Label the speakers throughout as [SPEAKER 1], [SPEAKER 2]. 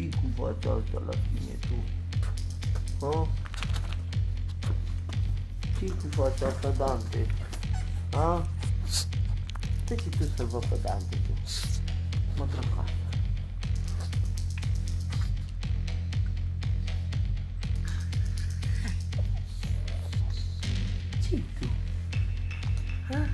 [SPEAKER 1] ce cu fața asta la tine tu? Ha? ce cu fața asta, Dante? Ha? De ce tu să-l văd pe Dante tu? Mă trag acasă. ce tu? Ha?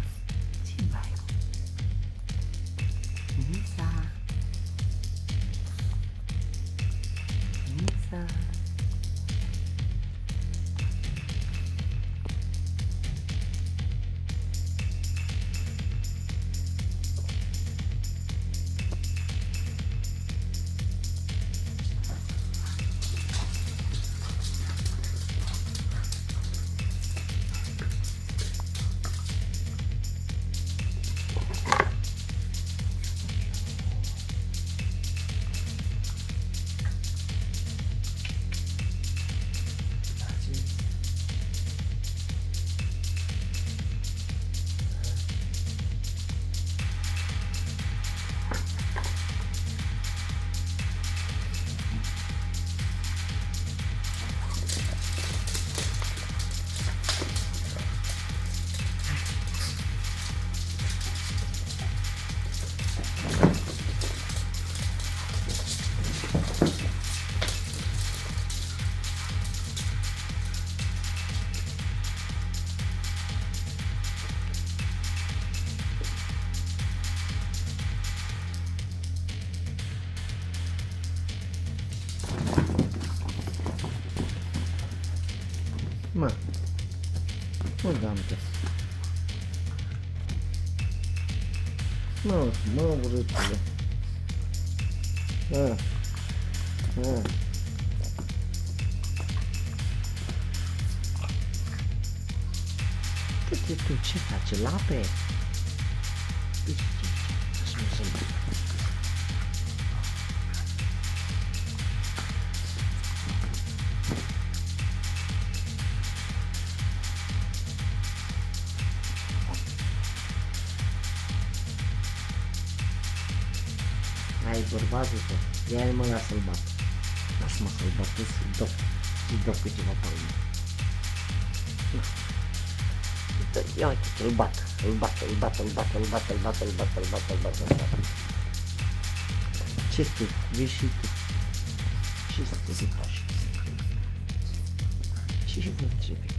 [SPEAKER 1] Ma. Mă, Mă, mă, urâtule. Da. Da. Ce e tu? Ce face? Lape? Hai, bărbatul tău, ia mă lasă-l bat. Lasă-mă să-l bat, să-l dau, să-l dau câteva palme. Uite, Ia uite, îl bat, îl bat, îl bat, îl bat, îl bat, îl bat, îl bat, îl bat, îl bat, îl bat. Ce tu? Vii și tu. Ce să te zic așa? Ce și vă trebuie?